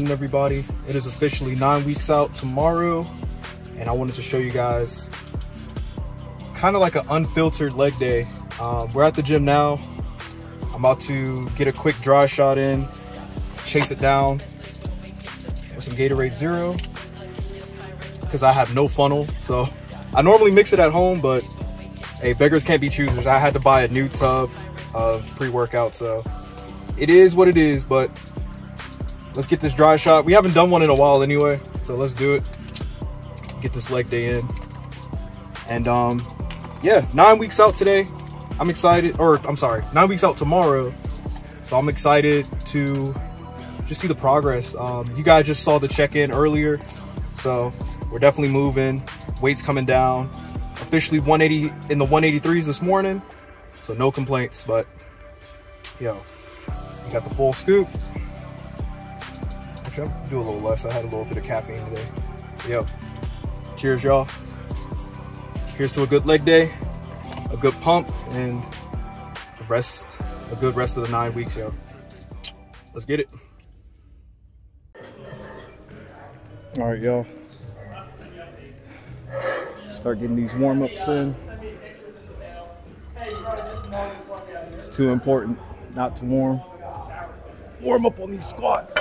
Morning, everybody. It is officially nine weeks out tomorrow, and I wanted to show you guys kind of like an unfiltered leg day. Um, we're at the gym now. I'm about to get a quick dry shot in, chase it down with some Gatorade Zero because I have no funnel. So I normally mix it at home, but hey, beggars can't be choosers. I had to buy a new tub of pre-workout, so it is what it is, but let's get this dry shot. We haven't done one in a while anyway, so let's do it. Get this leg day in. And um, yeah, nine weeks out today. I'm excited, or I'm sorry, nine weeks out tomorrow. So I'm excited to just see the progress. Um, you guys just saw the check-in earlier. So we're definitely moving, weight's coming down. Officially 180 in the 183s this morning. So no complaints, but yo, you got the full scoop. I'm do a little less. I had a little bit of caffeine today. Yo, cheers, y'all. Here's to a good leg day, a good pump, and the rest, a good rest of the nine weeks, yo. Let's get it. All right, y'all. Start getting these warm-ups in. It's too important not to warm warm up on these squats,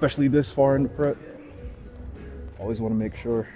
especially this far into prep. Always want to make sure.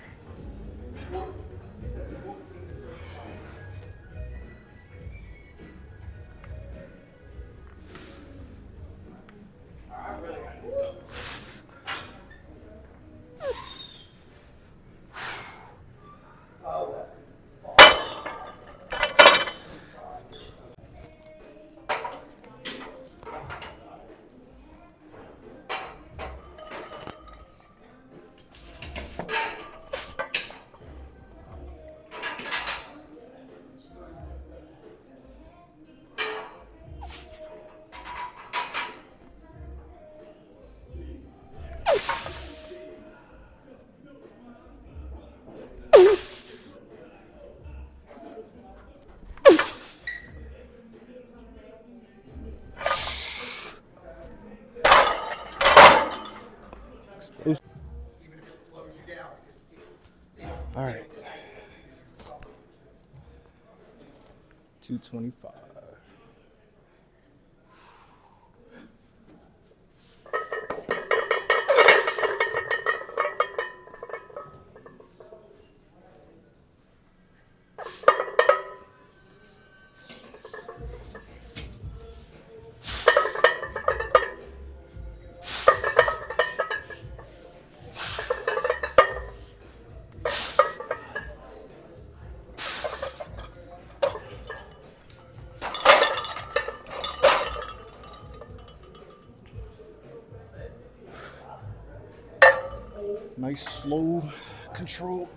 225. Nice slow control.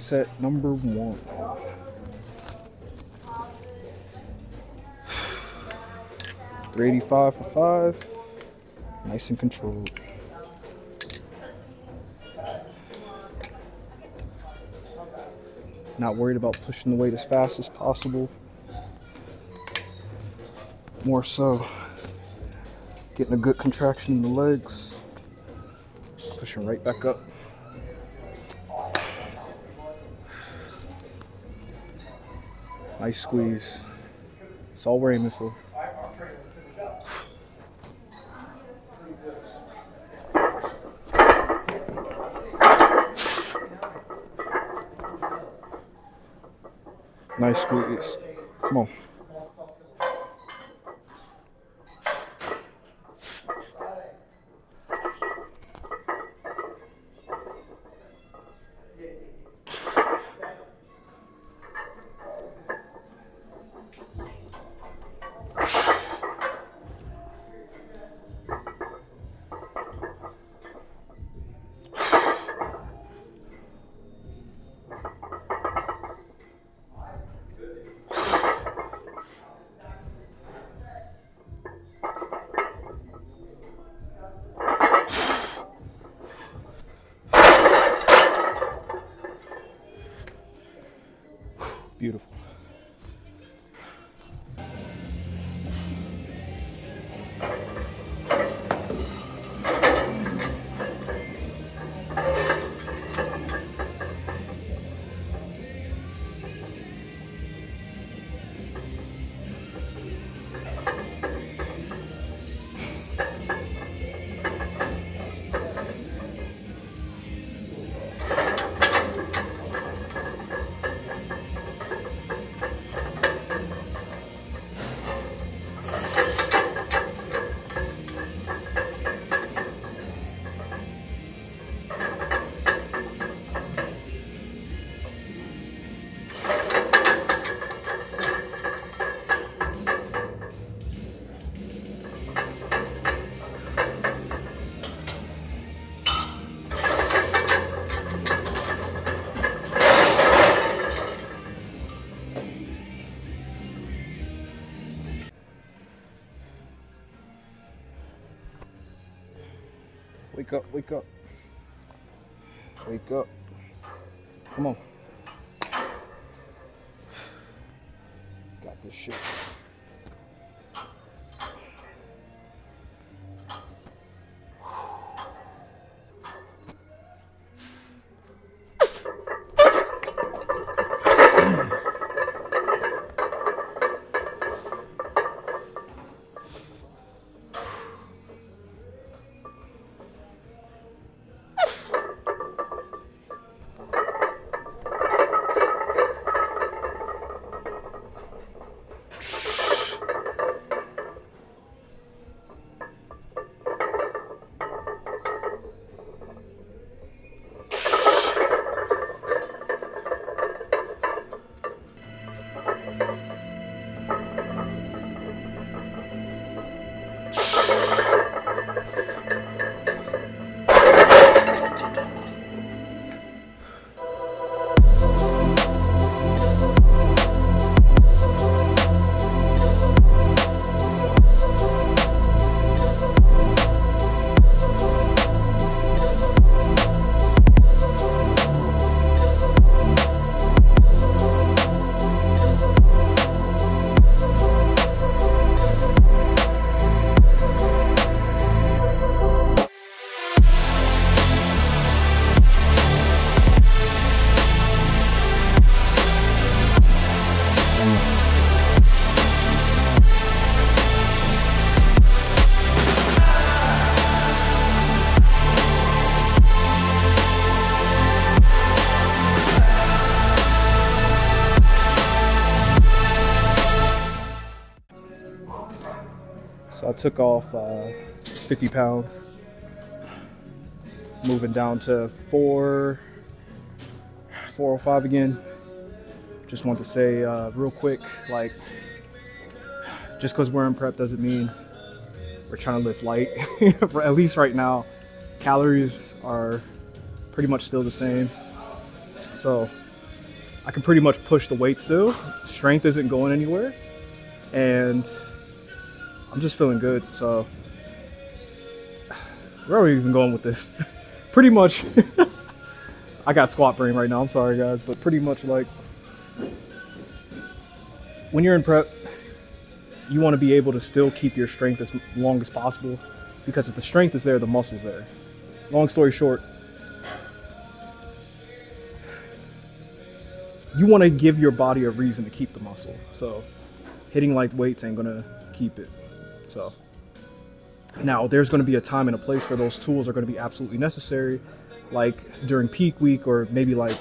Set number one. Three eighty-five for five. Nice and controlled. Not worried about pushing the weight as fast as possible. More so getting a good contraction in the legs. Pushing right back up. Nice squeeze. It's all we're aiming for. Nice squeeze. Come on. Wake up, wake up. Wake up. Come on. Got this shit. Took off uh, 50 pounds, moving down to four, 405 again. Just want to say uh, real quick, like, just because we're in prep doesn't mean we're trying to lift light. At least right now, calories are pretty much still the same. So I can pretty much push the weight still. Strength isn't going anywhere. And I'm just feeling good. So where are we even going with this? pretty much, I got squat brain right now. I'm sorry guys, but pretty much like when you're in prep, you want to be able to still keep your strength as long as possible because if the strength is there, the muscle's there. Long story short, you want to give your body a reason to keep the muscle. So hitting light weights ain't gonna keep it. So now there's going to be a time and a place where those tools are going to be absolutely necessary, like during peak week or maybe like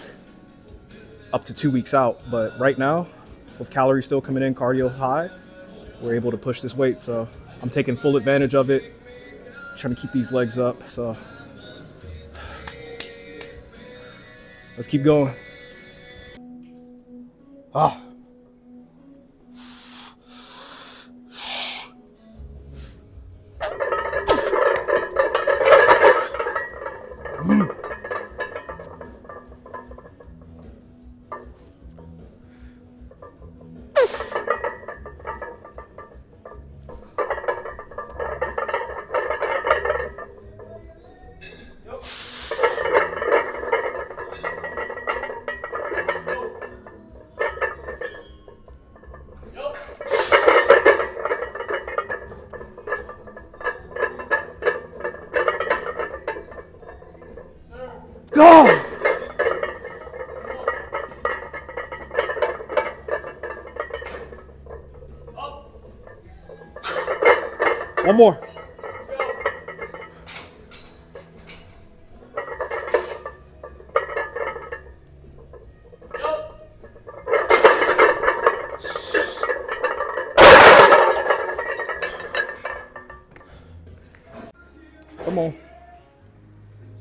up to two weeks out. But right now, with calories still coming in, cardio high, we're able to push this weight. So I'm taking full advantage of it, trying to keep these legs up. So let's keep going. Ah. One more. Come on.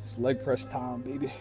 It's leg press time, baby.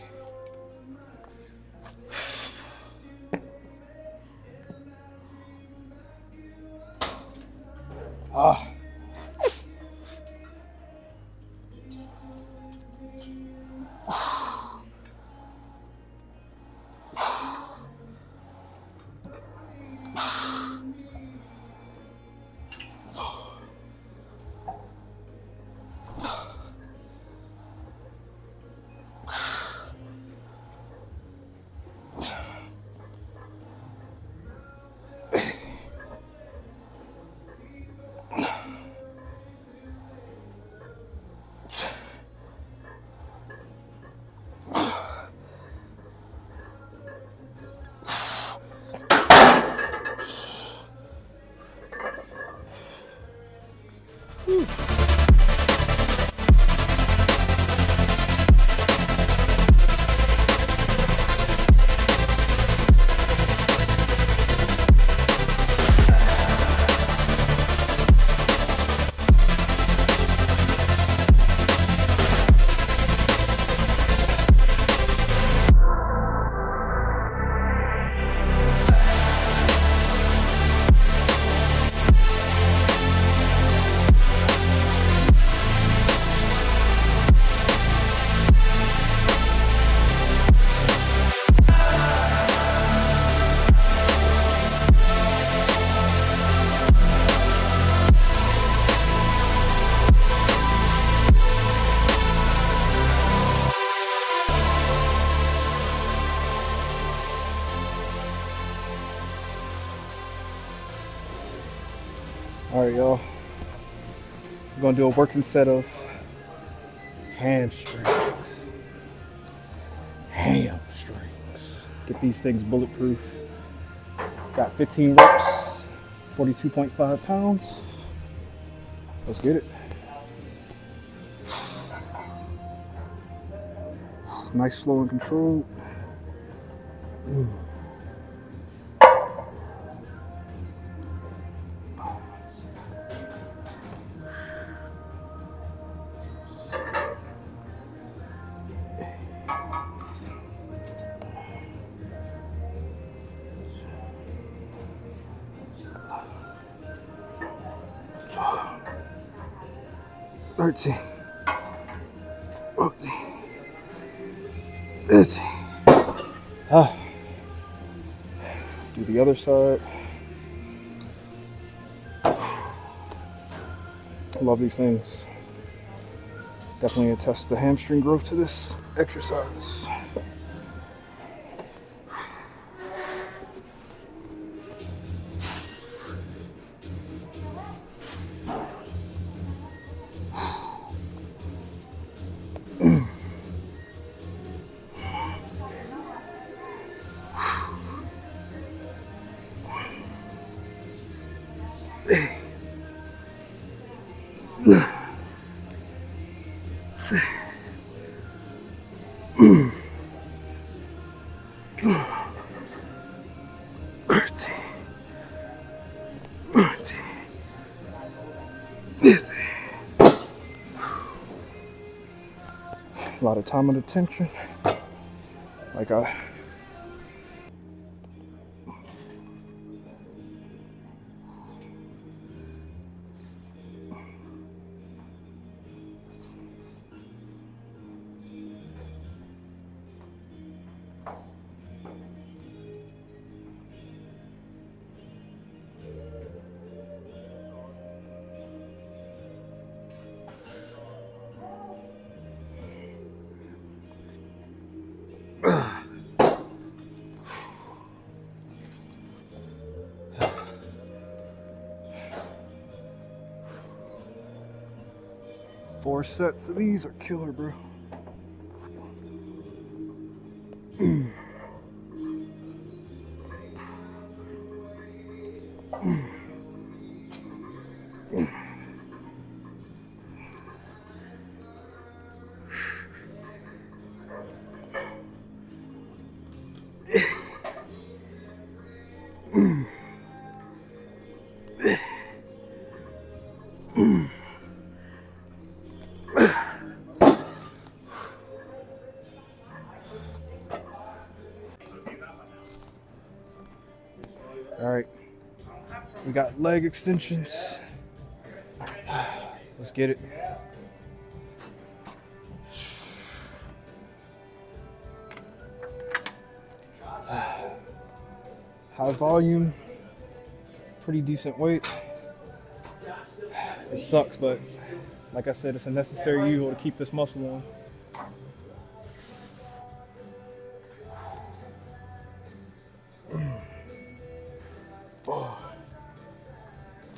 All right, y'all. We're gonna do a working set of hamstrings. Hamstrings. Get these things bulletproof. Got 15 reps, 42.5 pounds. Let's get it. Nice, slow, and controlled. Mm. Thirteen. Fourteen. Fifteen. Ah. Do the other side. I love these things. Definitely attest the hamstring growth to this exercise. Time under tension. Like I Four sets of these are killer, bro. Got leg extensions. Let's get it. High volume, pretty decent weight. It sucks, but like I said, it's a necessary evil to keep this muscle on.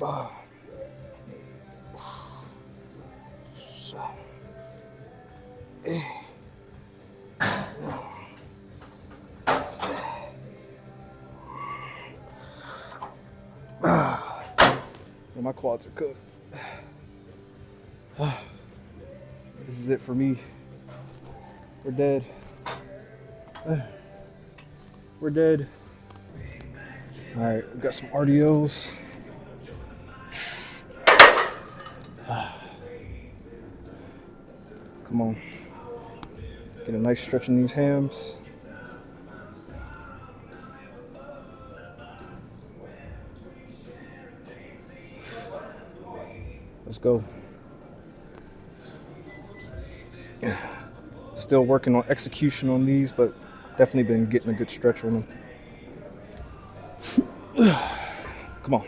well, my quads are cooked. This is it for me. We're dead. We're dead. All right, we've got some RDLs. Come on. Get a nice stretch in these hams. Let's go. Still working on execution on these, but definitely been getting a good stretch on them. Come on.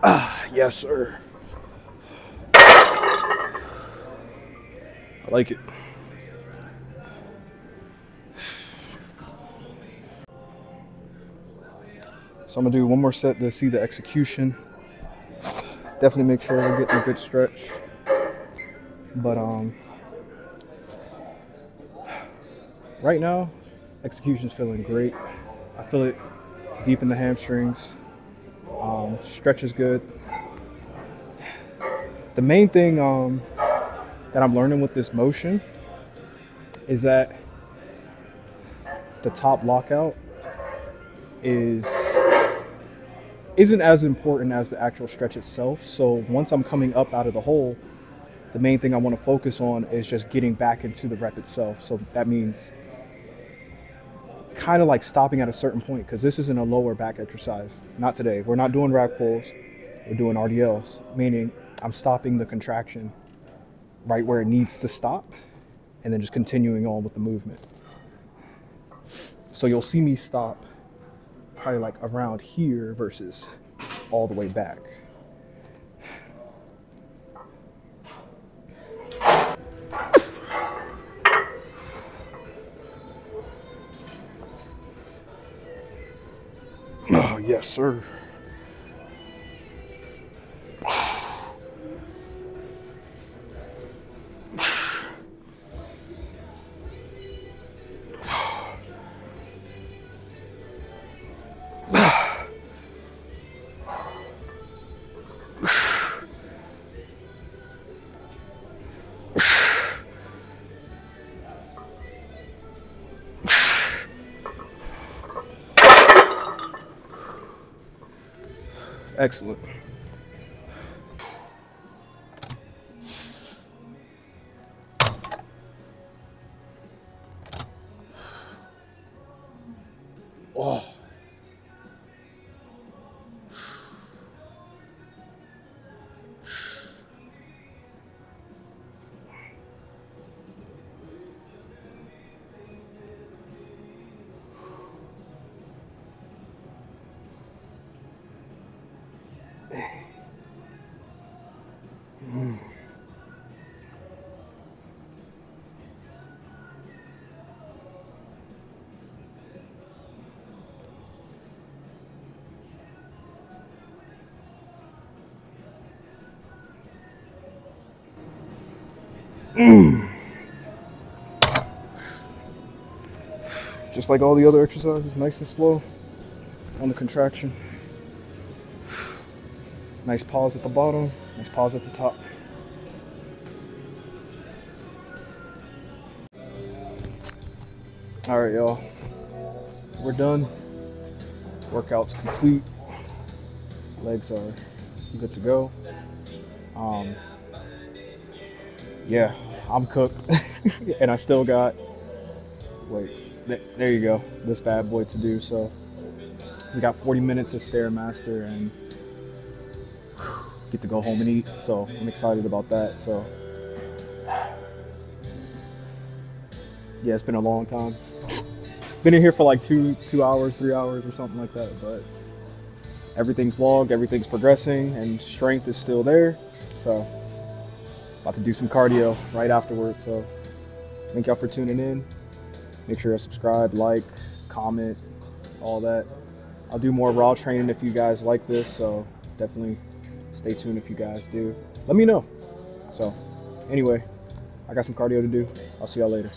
Ah, yes, sir. I like it. So I'm gonna do one more set to see the execution. Definitely make sure we're getting a good stretch. But um, right now, execution's feeling great. I feel it deep in the hamstrings. Um, stretch is good. The main thing um, that I'm learning with this motion is that the top lockout is isn't as important as the actual stretch itself. So once I'm coming up out of the hole, the main thing I want to focus on is just getting back into the rep itself. So that means kind of like stopping at a certain point because this isn't a lower back exercise. Not today. We're not doing rack pulls. We're doing RDLs, meaning I'm stopping the contraction right where it needs to stop and then just continuing on with the movement. So you'll see me stop probably like around here versus all the way back. Oh, yes, sir. Excellent. Just like all the other exercises, nice and slow on the contraction. Nice pause at the bottom, nice pause at the top. All right, y'all, we're done. Workout's complete. Legs are good to go. Um, yeah, I'm cooked. and I still got, wait, th there you go, this bad boy to do. So we got 40 minutes of Stairmaster and get to go home and eat. So I'm excited about that. So yeah, it's been a long time. Been in here for like two, two hours, three hours or something like that, but everything's logged, everything's progressing and strength is still there. So about to do some cardio right afterwards. So thank y'all for tuning in. Make sure to subscribe, like, comment, all that. I'll do more raw training if you guys like this. So definitely stay tuned if you guys do. Let me know. So anyway, I got some cardio to do. I'll see y'all later.